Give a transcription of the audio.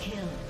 Kill.